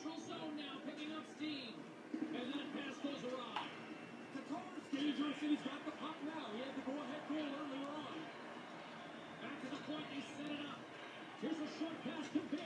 neutral zone now, picking up steam. And that pass goes awry. Tatar's dangerous and he's got the puck now. He had the go-ahead goal earlier on. Back to the point, they set it up. Here's a short pass to Barry.